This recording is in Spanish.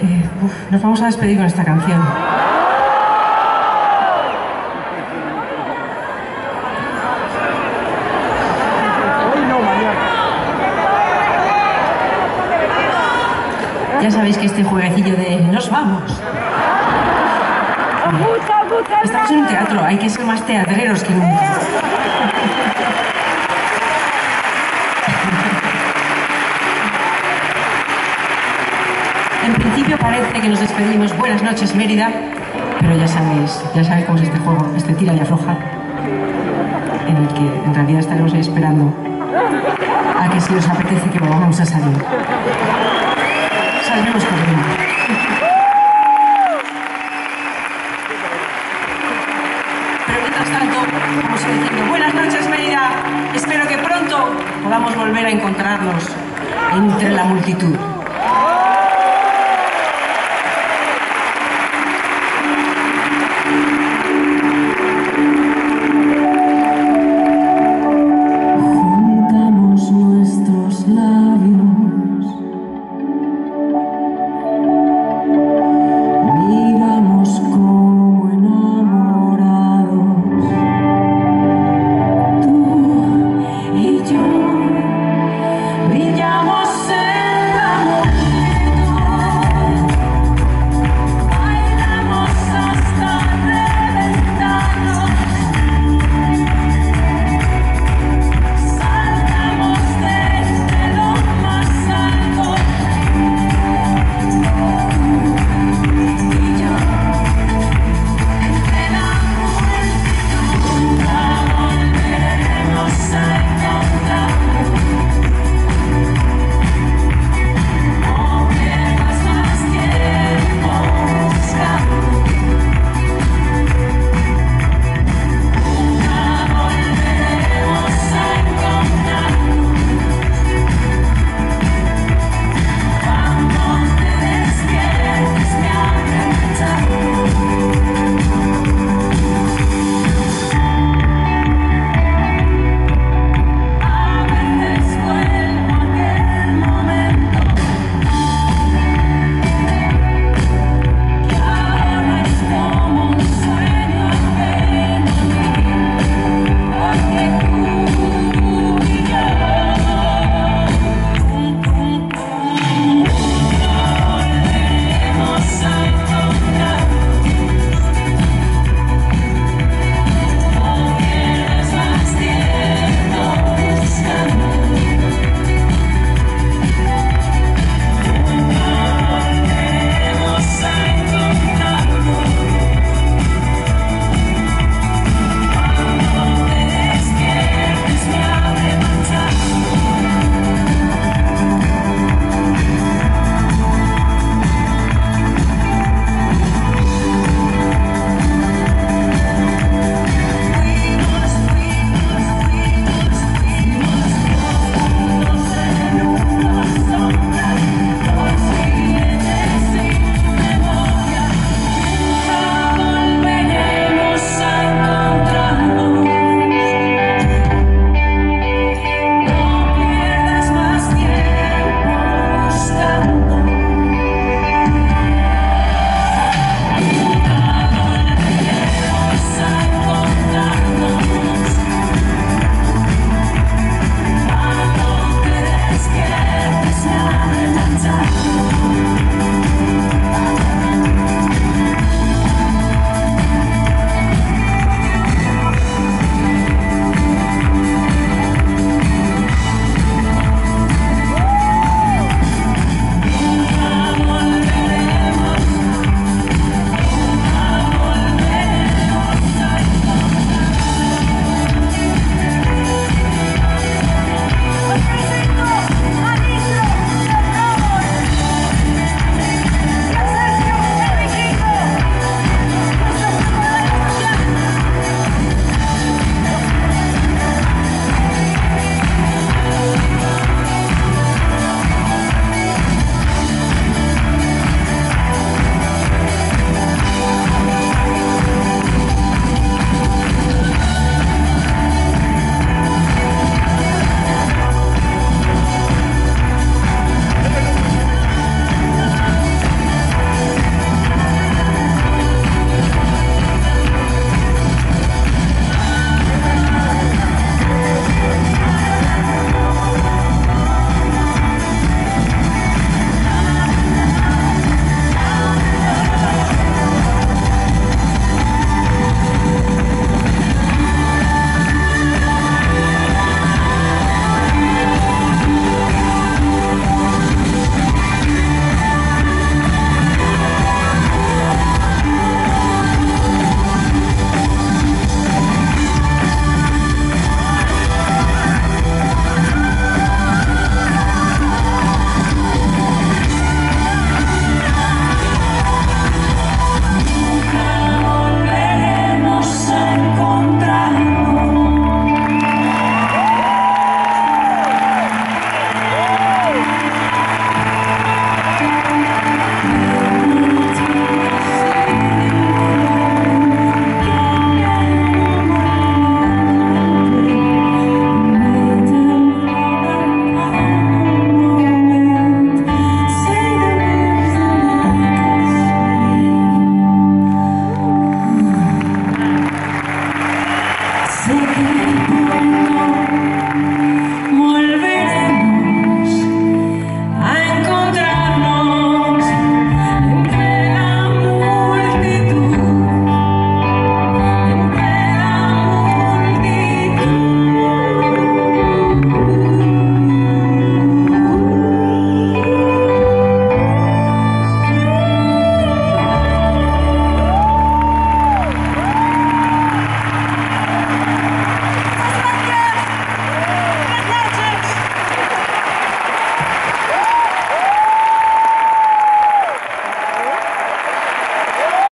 Eh, uf, nos vamos a despedir con esta canción. Ya sabéis que este jueguecillo de nos vamos. Estamos en un teatro, hay que ser más teatreros que nunca. En principio parece que nos despedimos. Buenas noches, Mérida. Pero ya sabéis, ya sabéis cómo es este juego, este tira y afloja, en el que en realidad estaremos ahí esperando a que si os apetece que volvamos a salir. Saldremos corriendo. Diciendo buenas noches, Mérida. Espero que pronto podamos volver a encontrarnos entre la multitud.